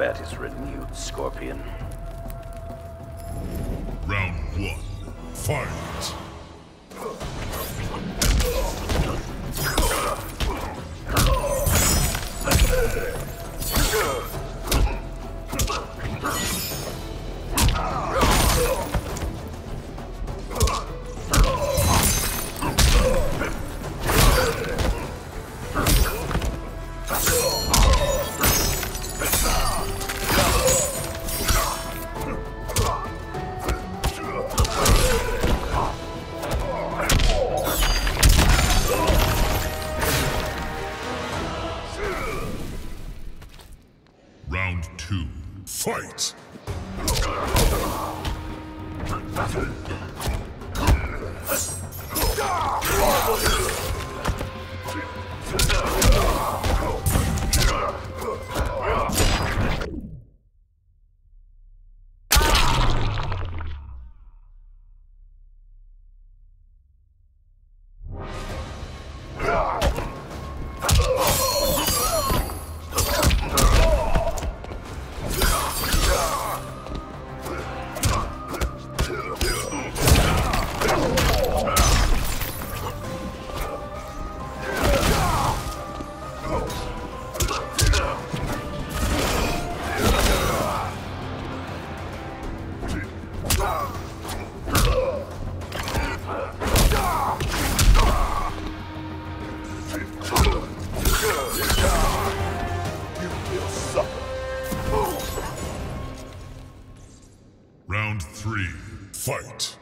Combat is renewed, Scorpion. Three. Fight!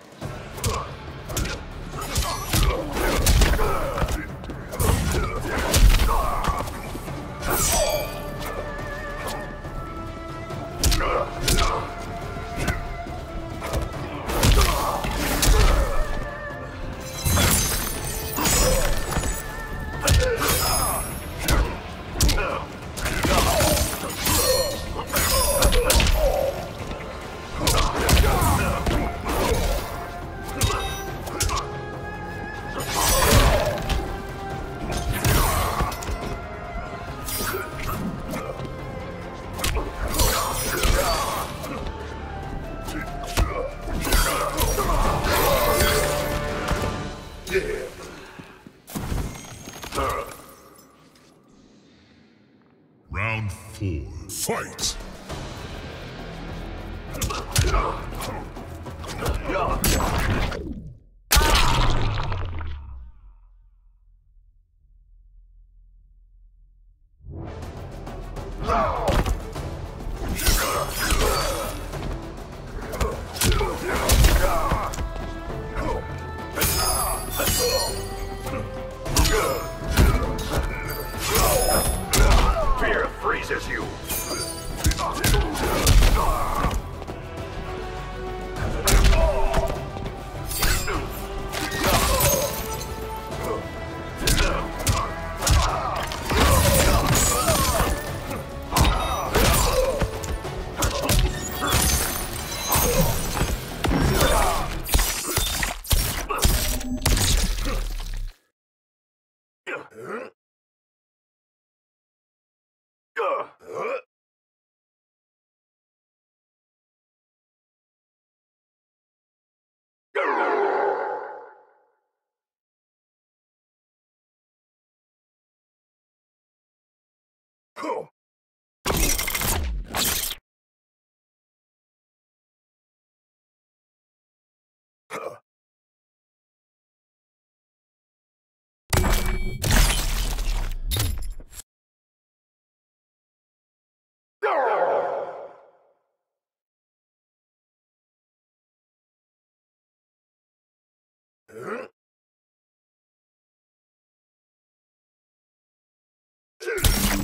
Round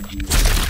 Fight!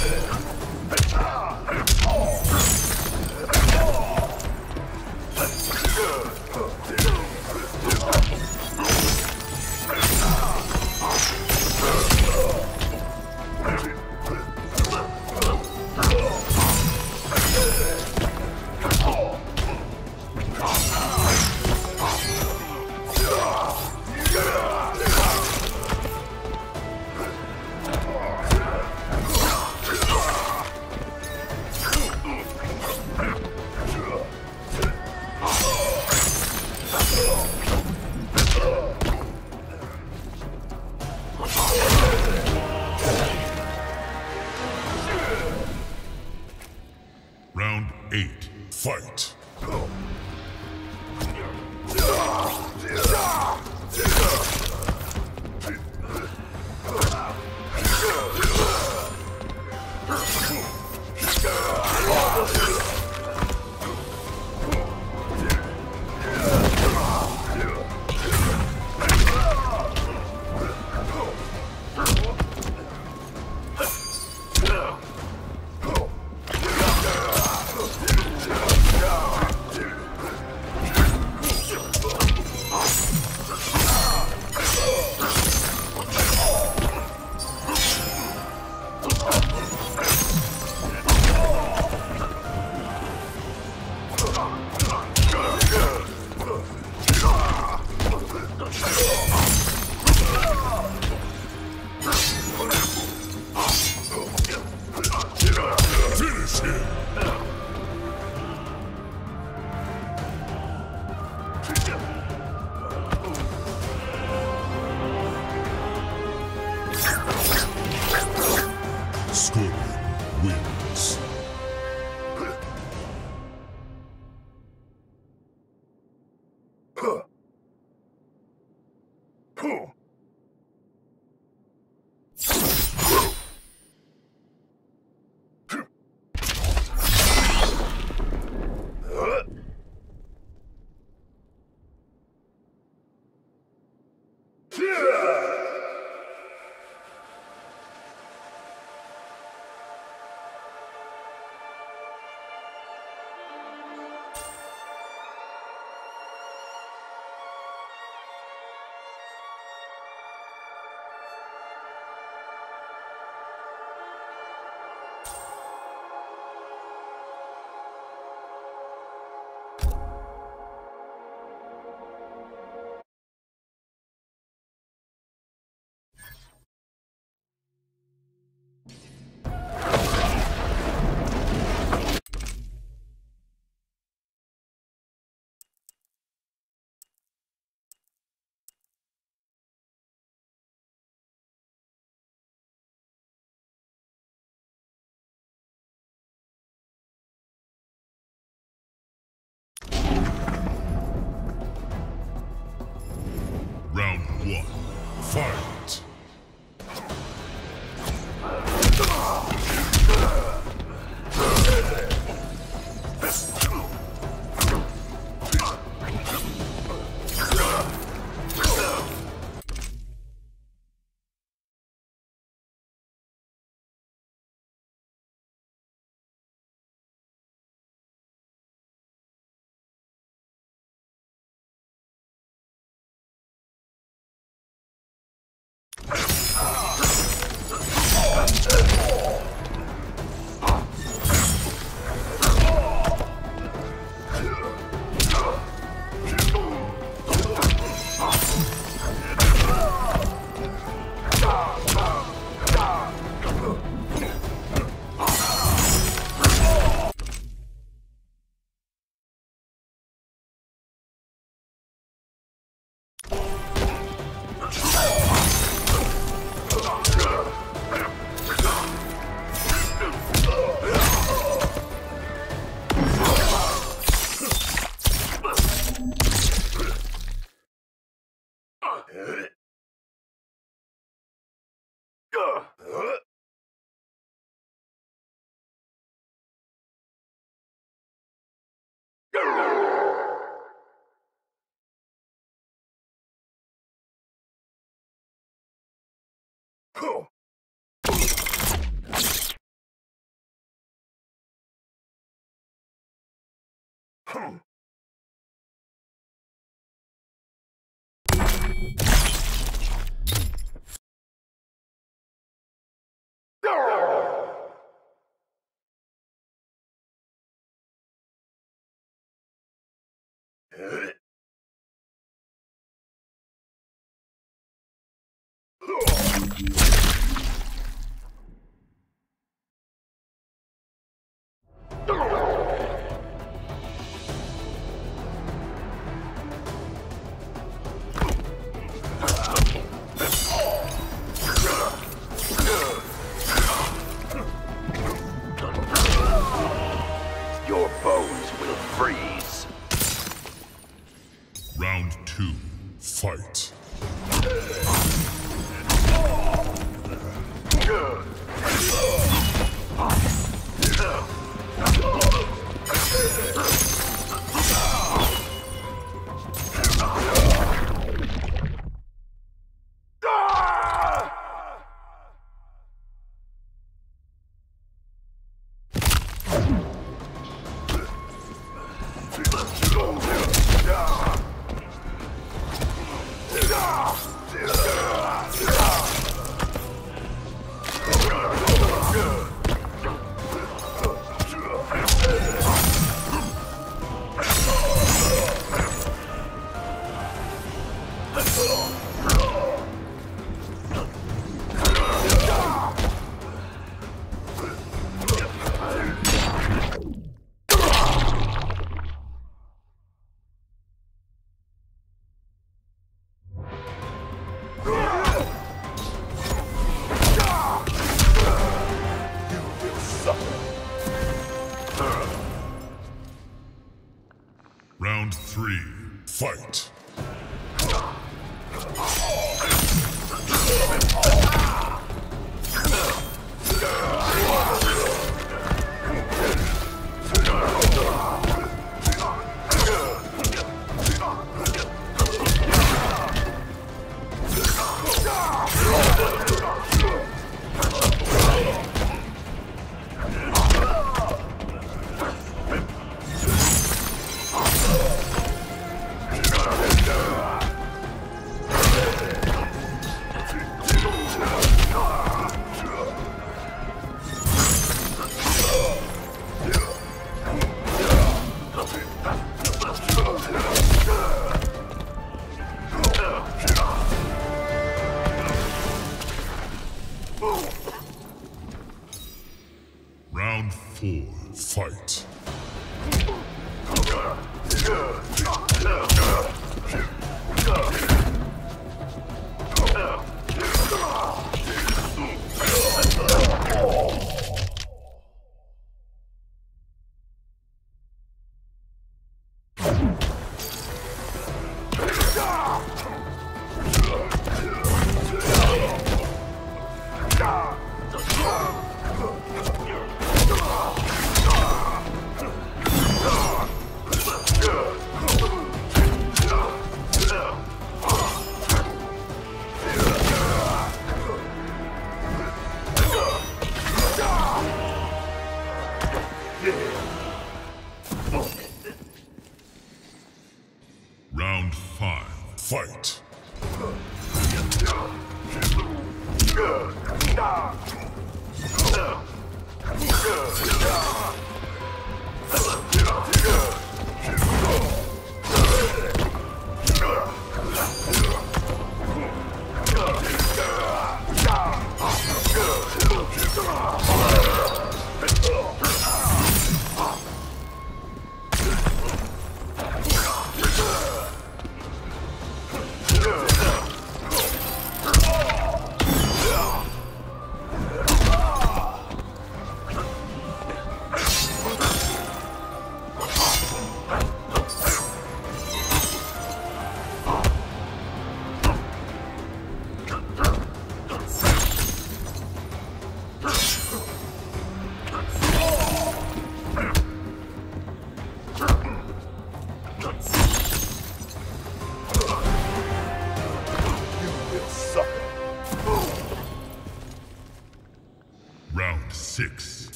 Round seven. Fight! Round eight. Fight! Finish him! Scorpion wins. Round one. Fight! Your you.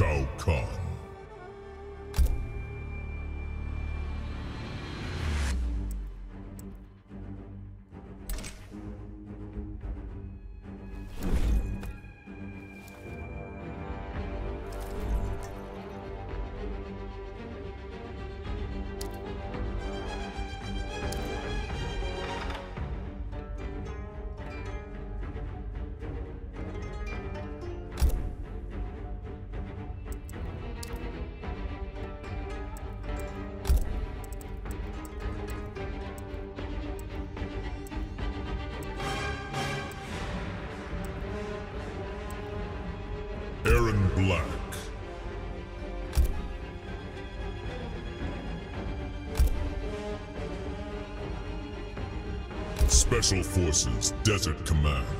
Shao Kahn. Special Forces Desert Command.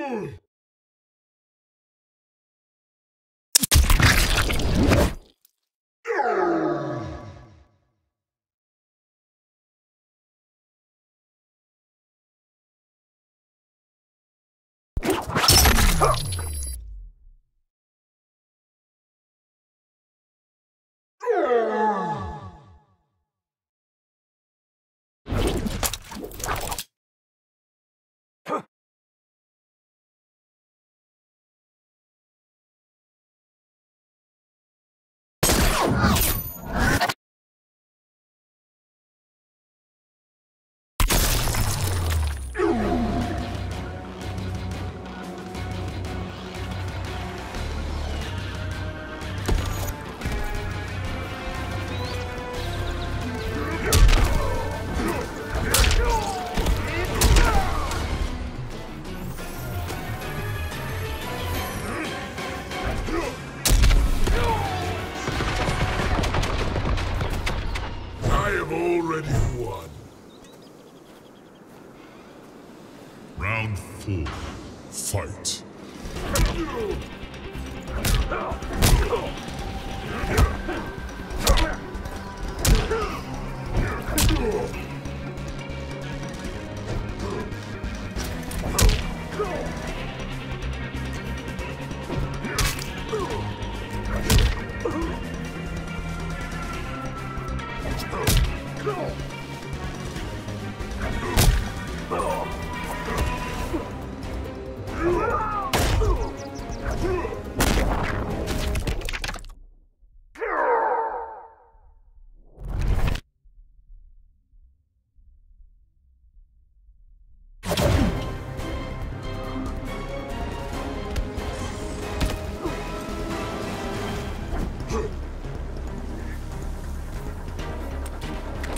I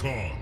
Shao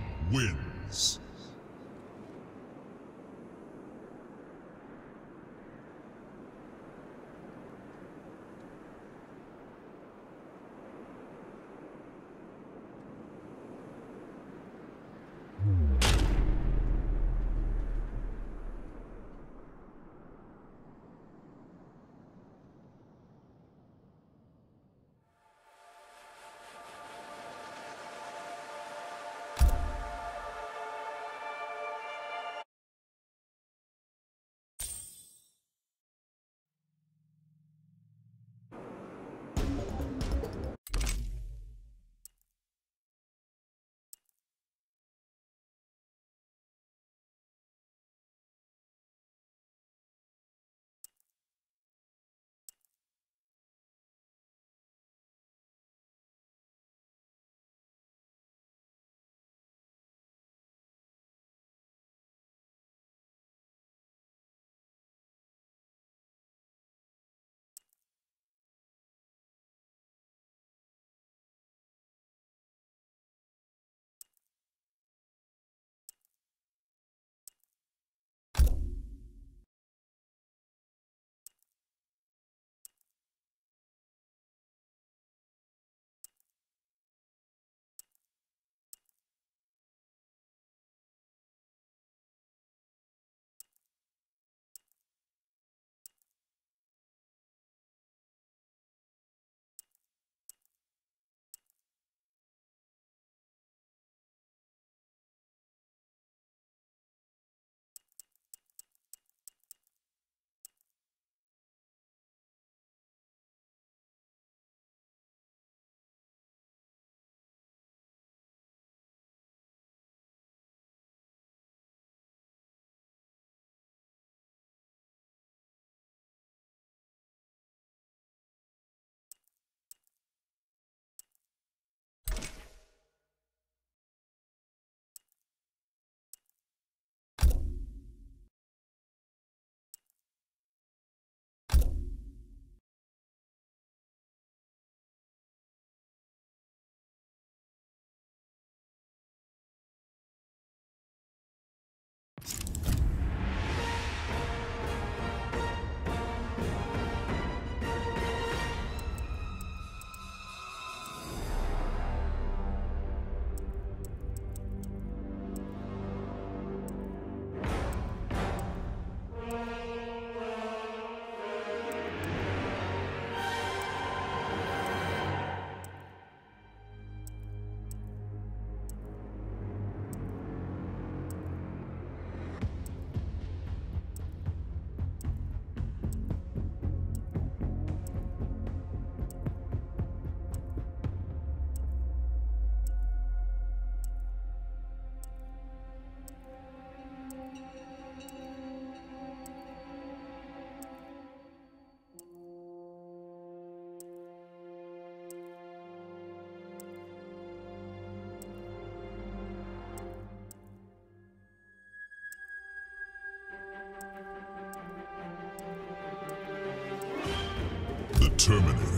The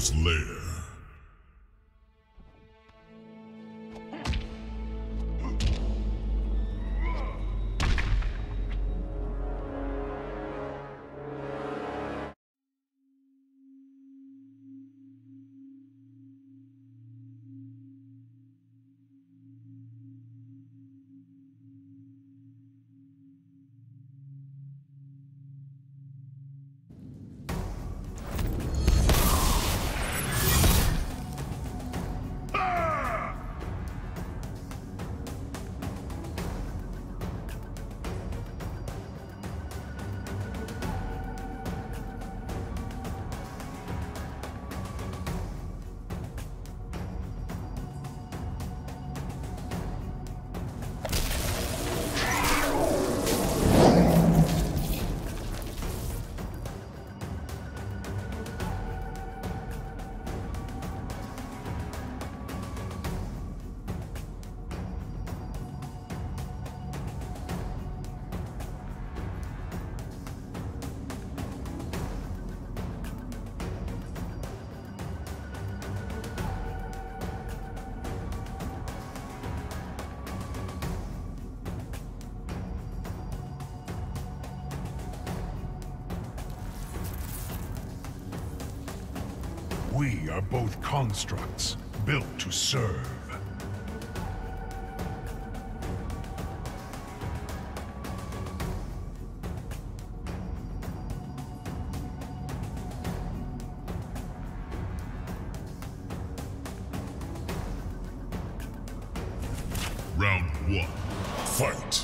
Goro's lair. Are both constructs, built to serve. Round one. Fight.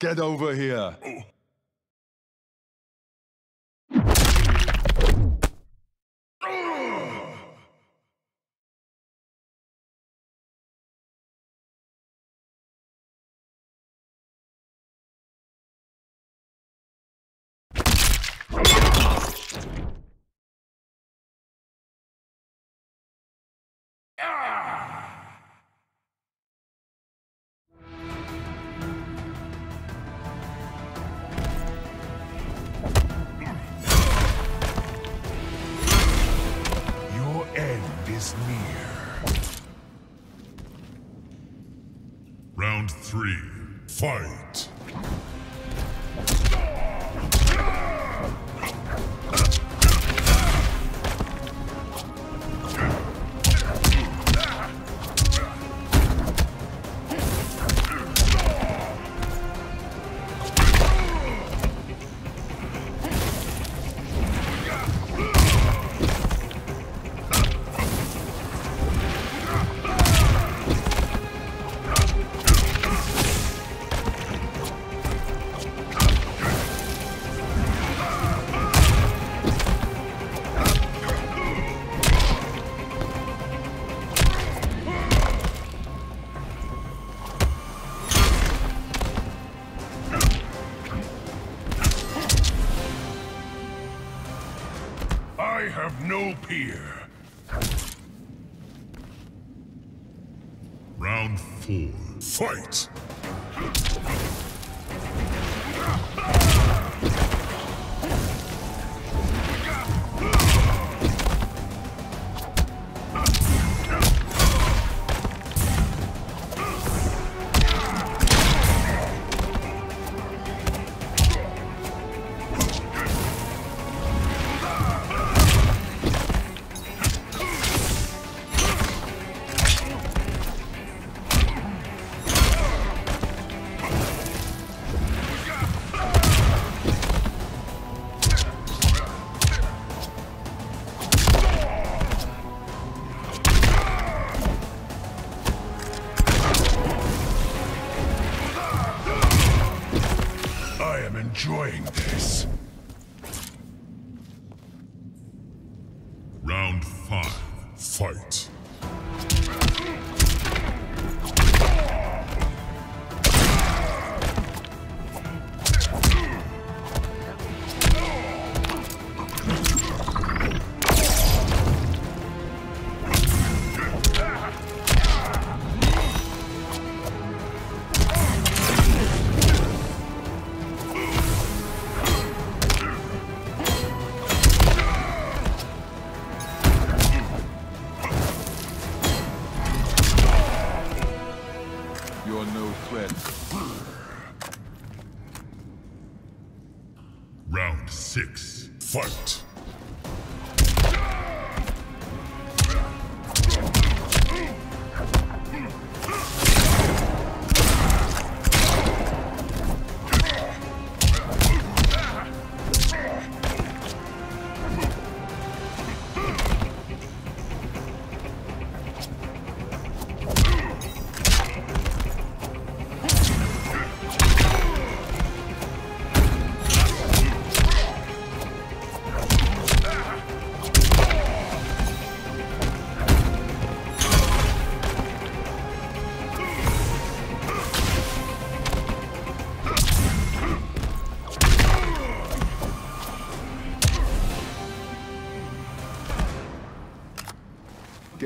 Get over here. Your three. Fight. Have no peer. Round four. Fight. You're no threat. Round six. Fight.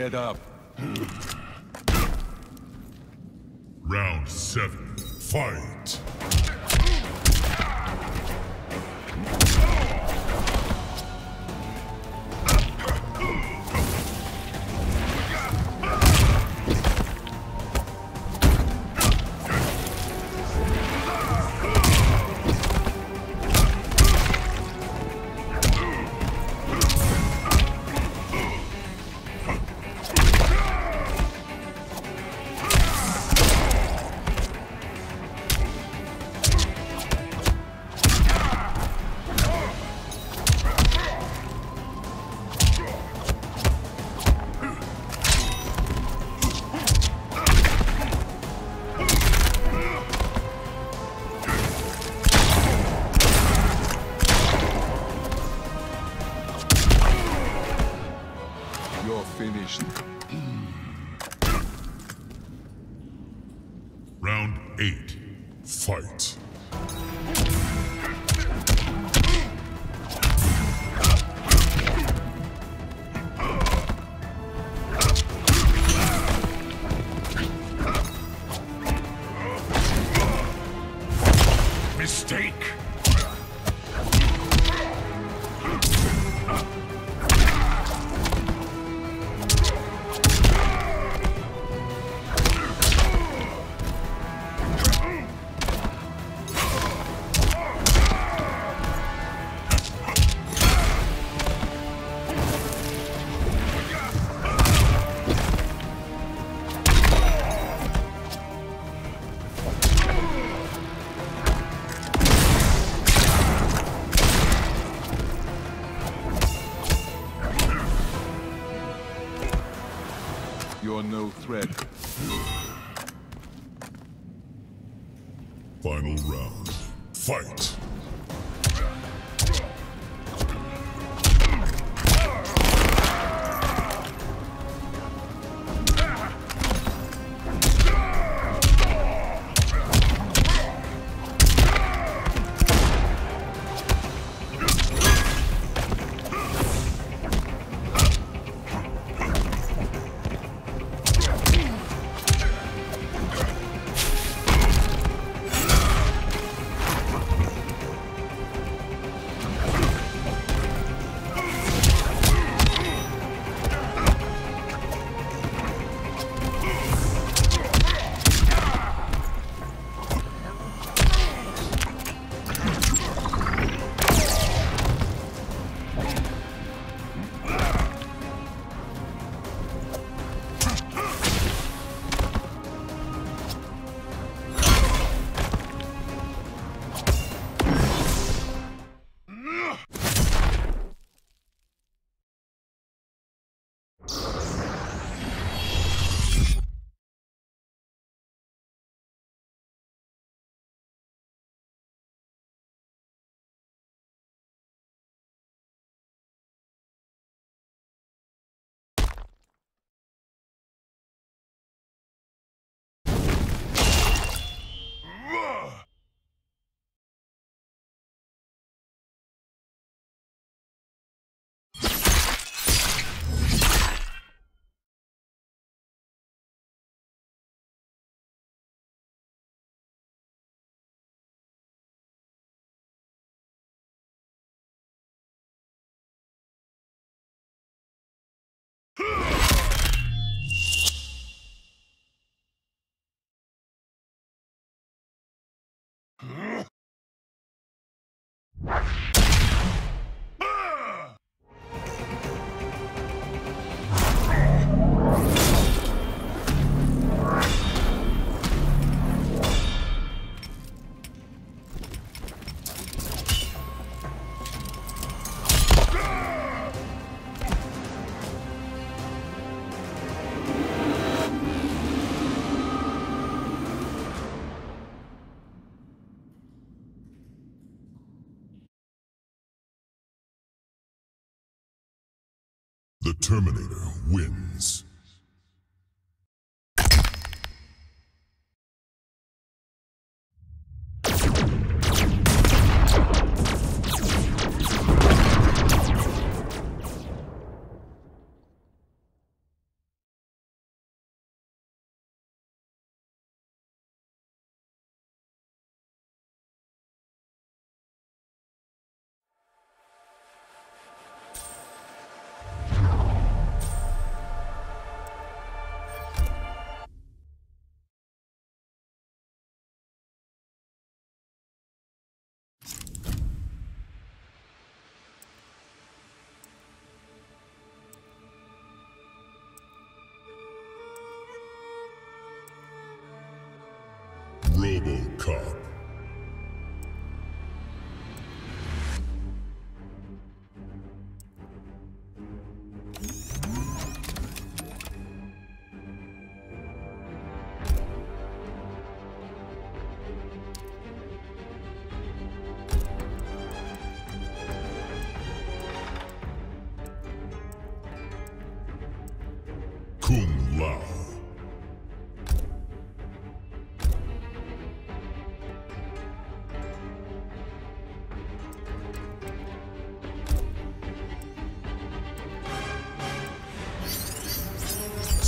Get up. You're no threat. Final round. Fight. The Terminator wins. RoboCop.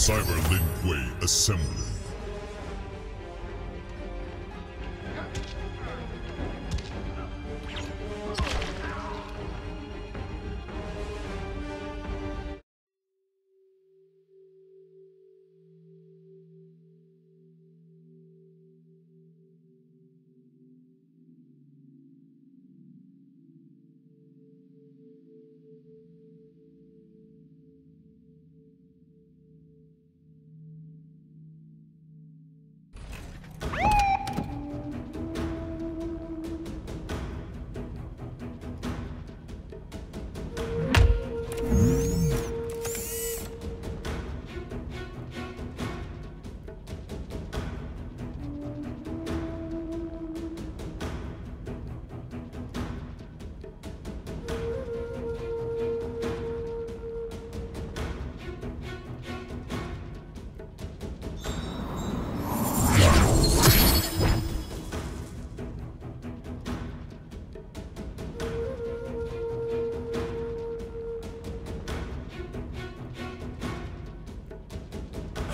Cyber Lin Kuei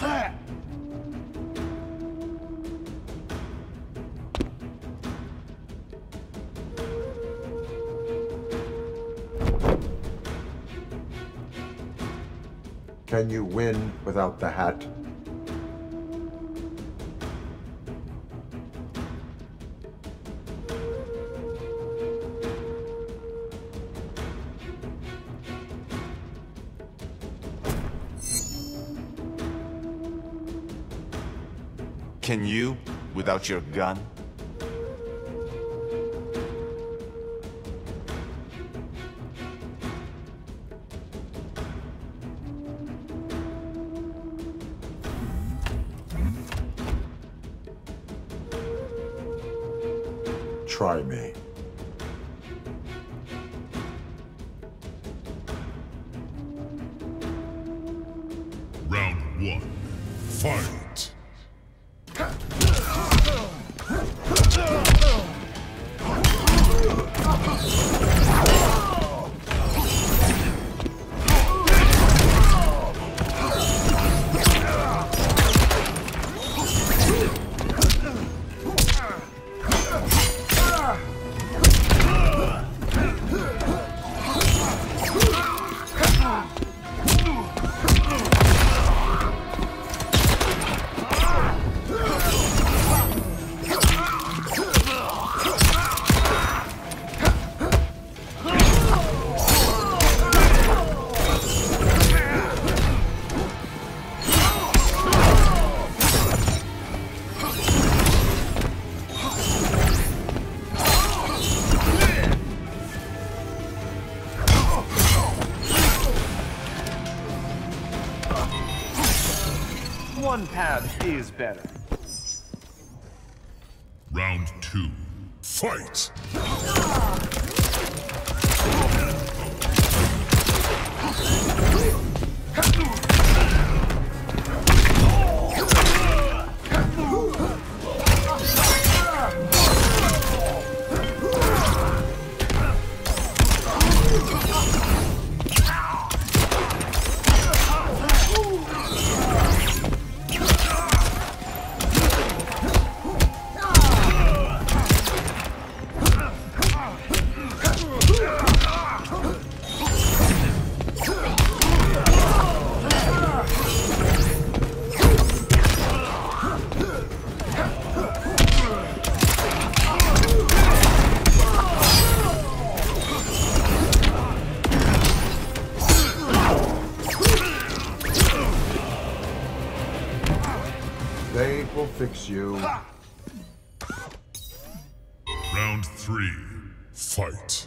Assembly. Can you win without the hat? Can you without your gun? Better. Fix you. Round three. Fight.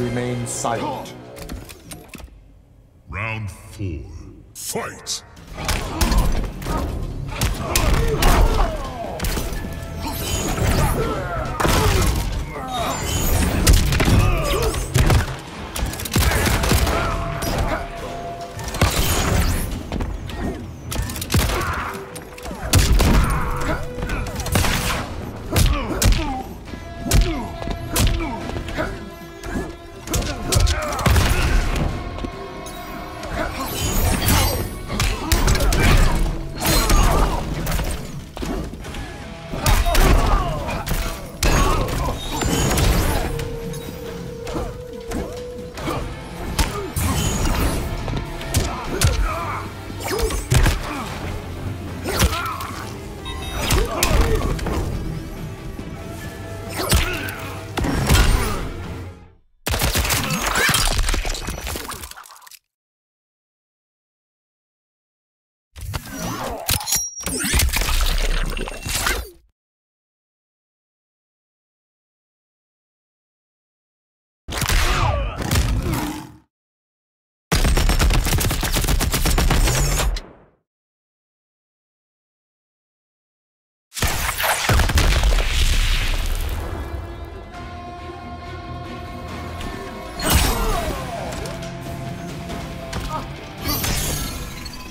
Remain silent.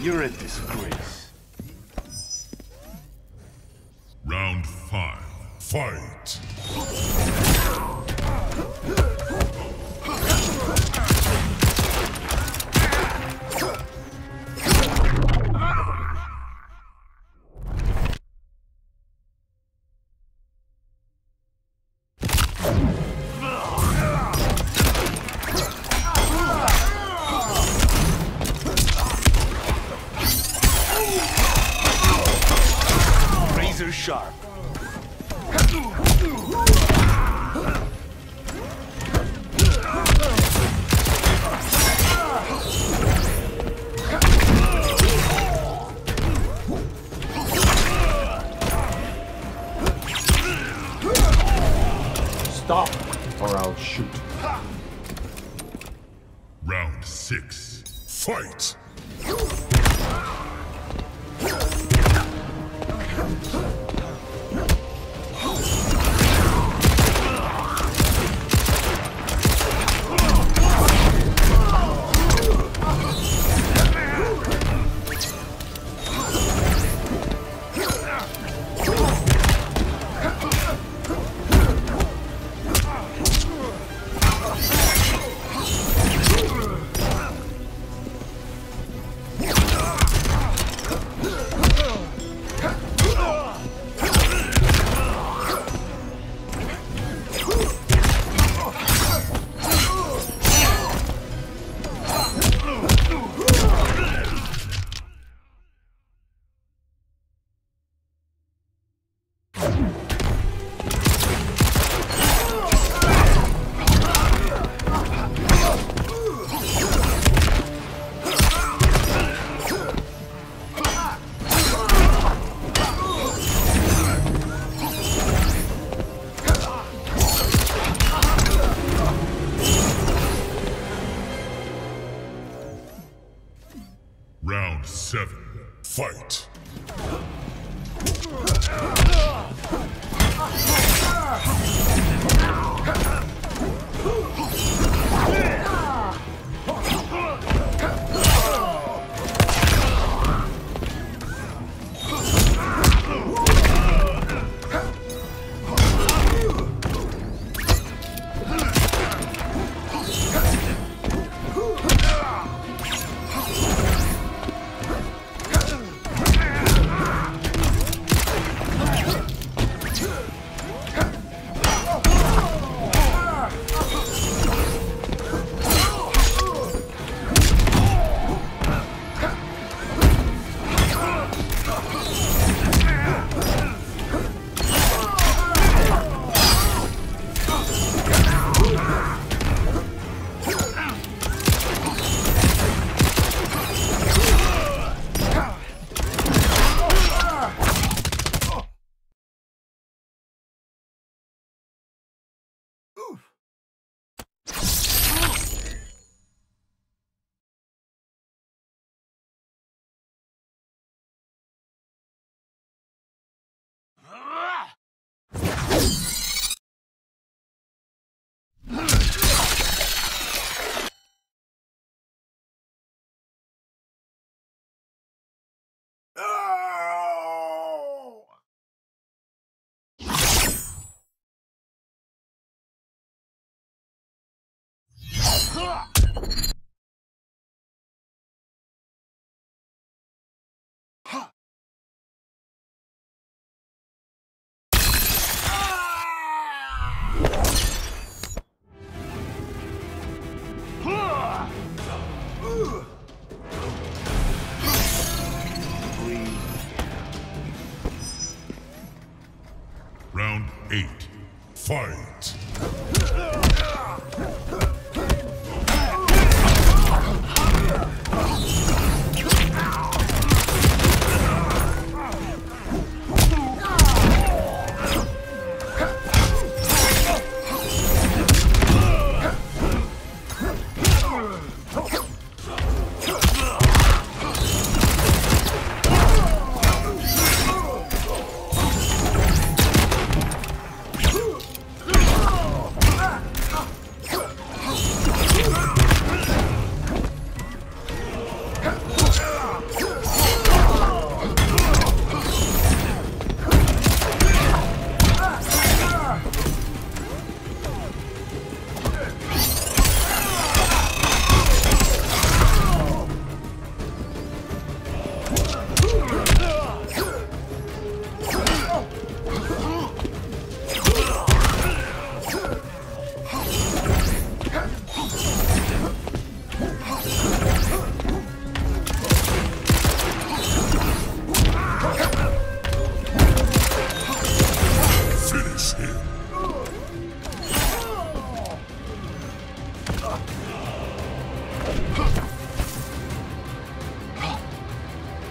You're a disgrace. Round five. Fight.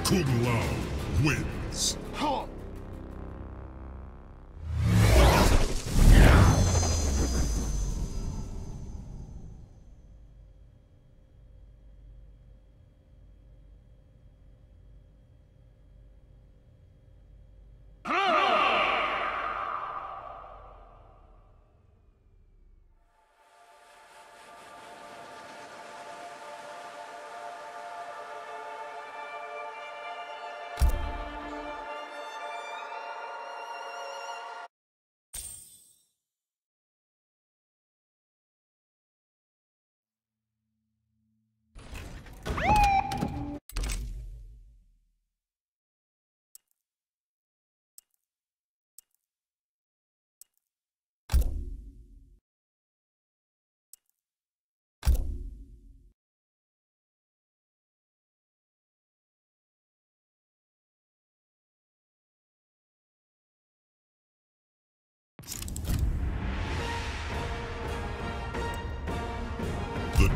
Kung Lao wins.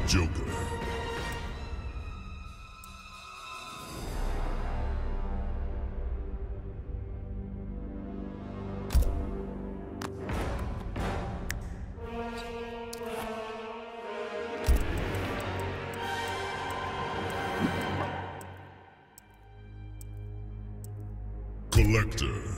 Joker. Collector.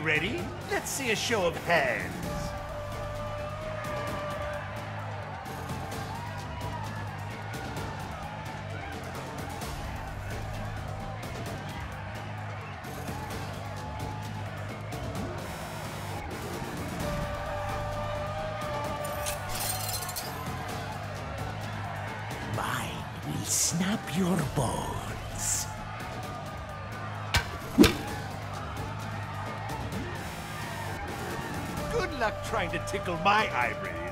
Ready? Let's see a show of hands. Tickle my ivories.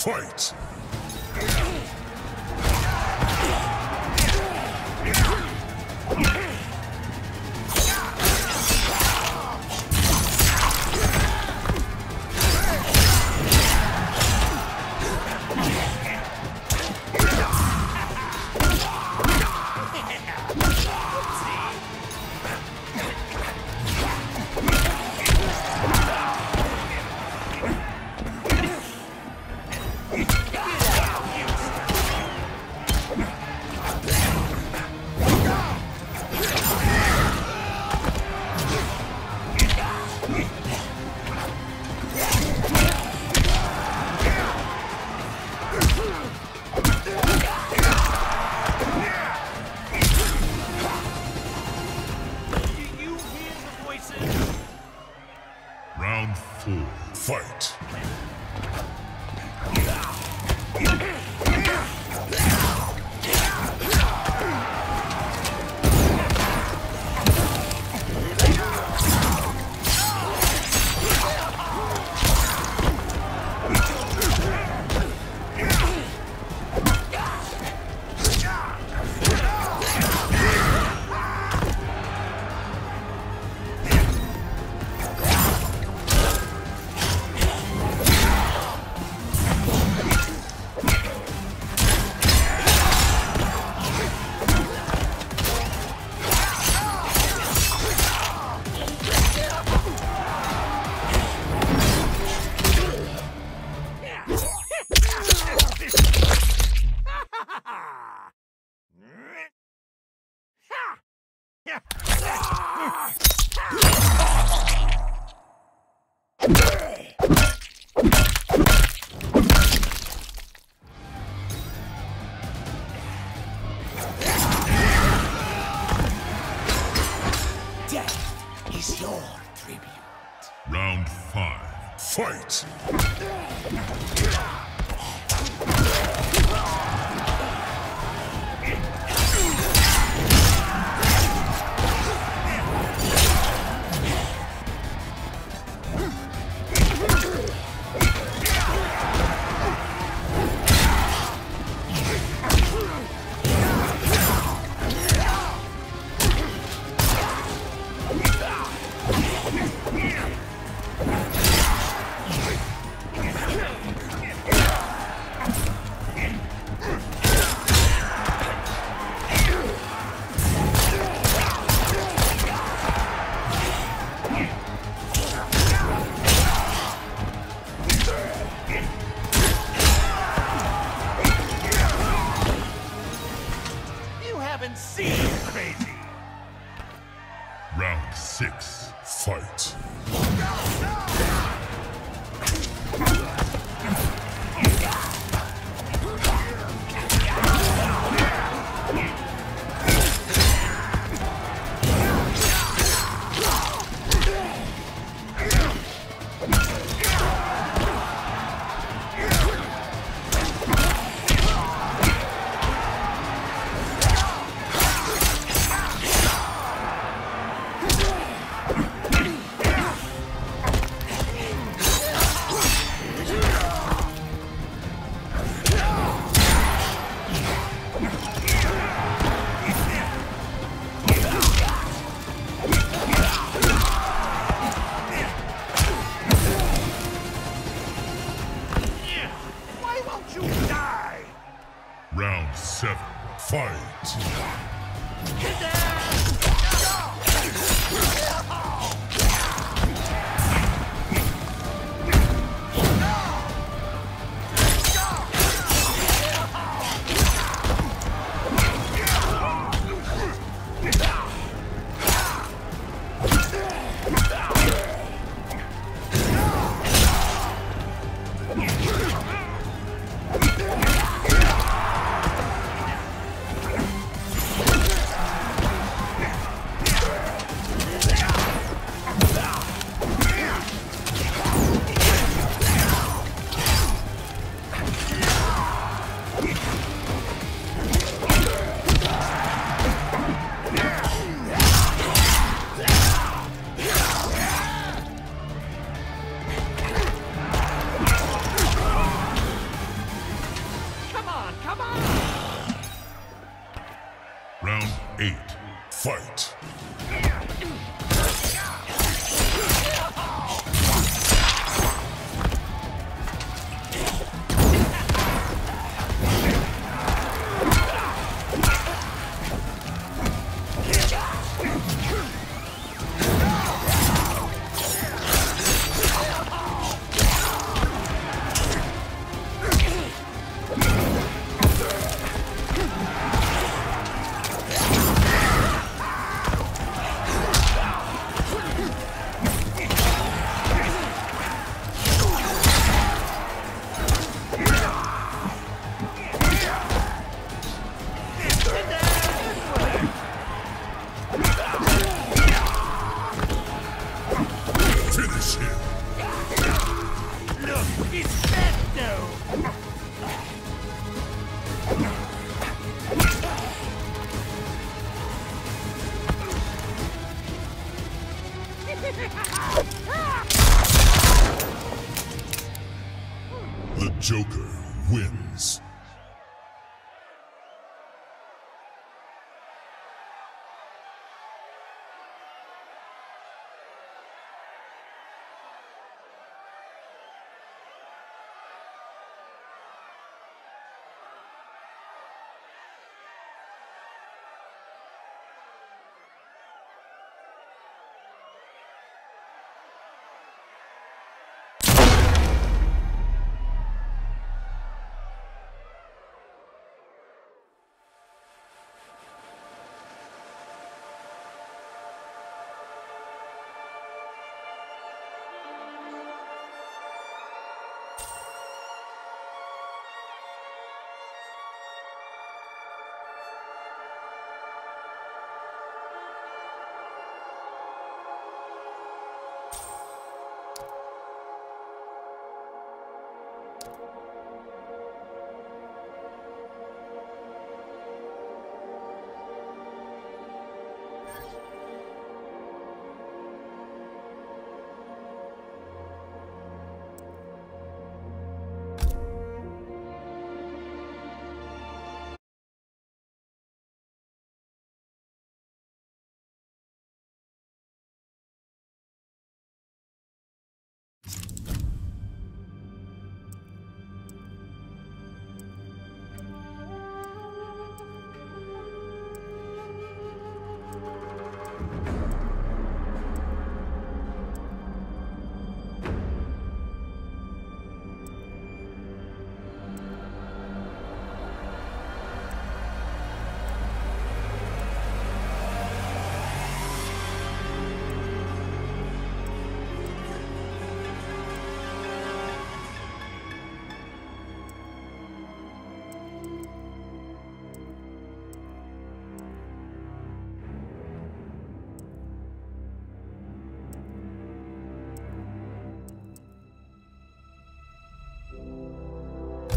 Fight!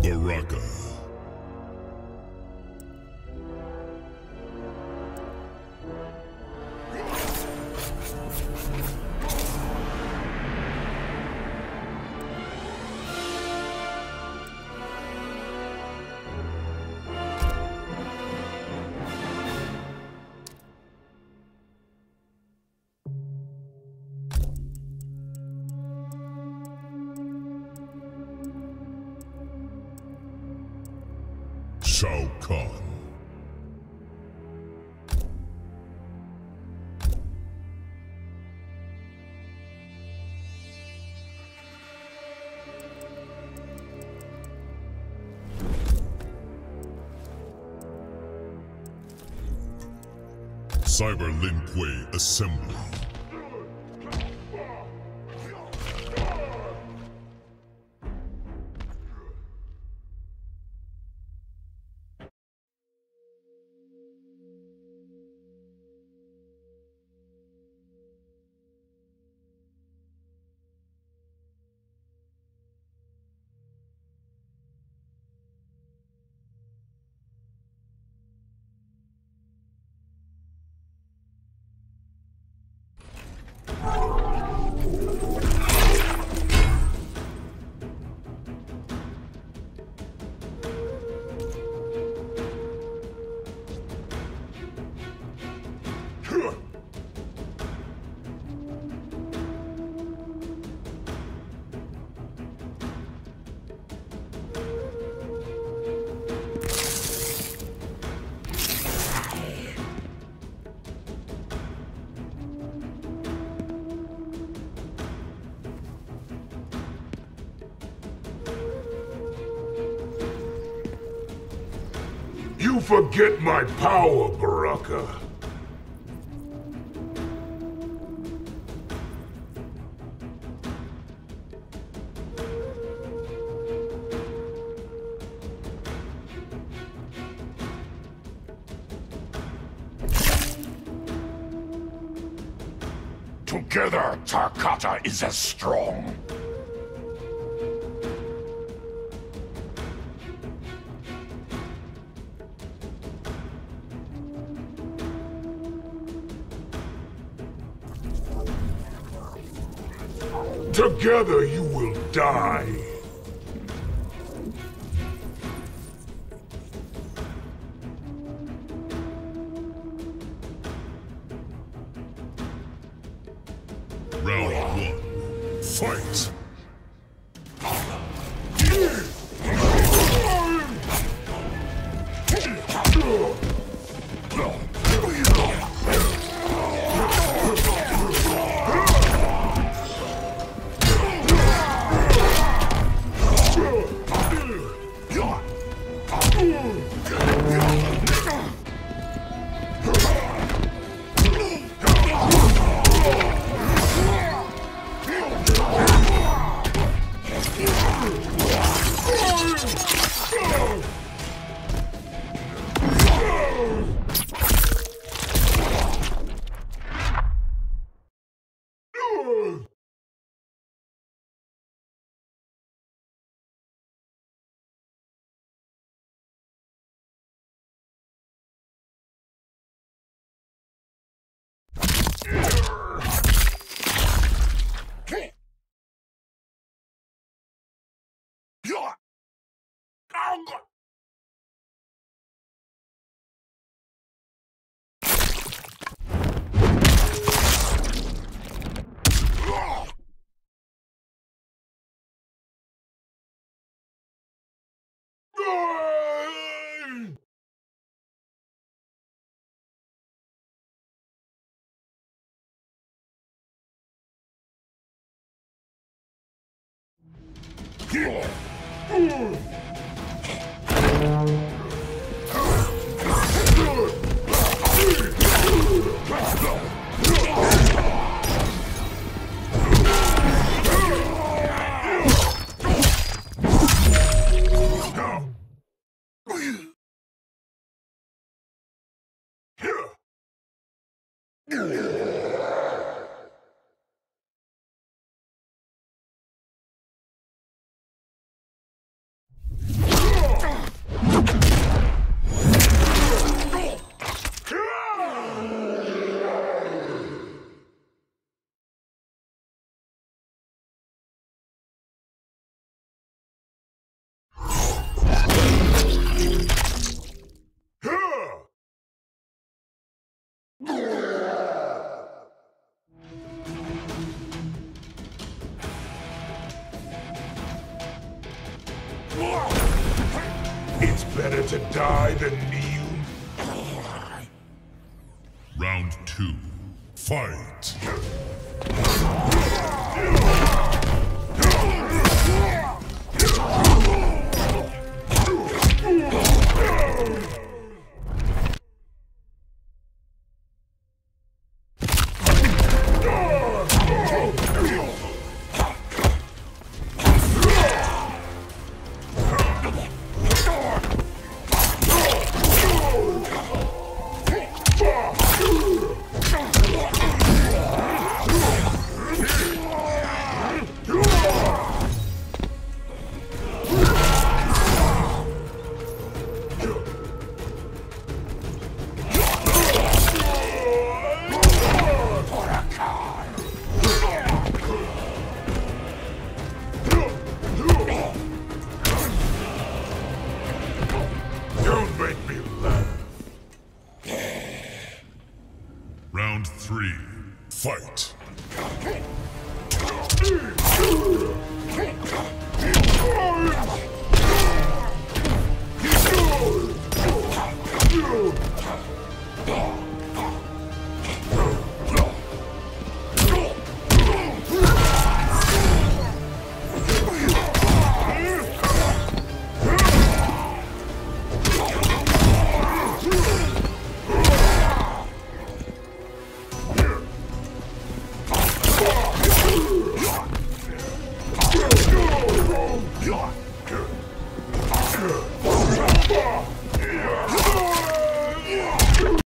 Baraka. Cyber Lin Assembly. Forget my power, Baraka. Together, Tarkata is as strong. Together you will die. going? Yeah. It's better to die than kneel. Round two. Fight!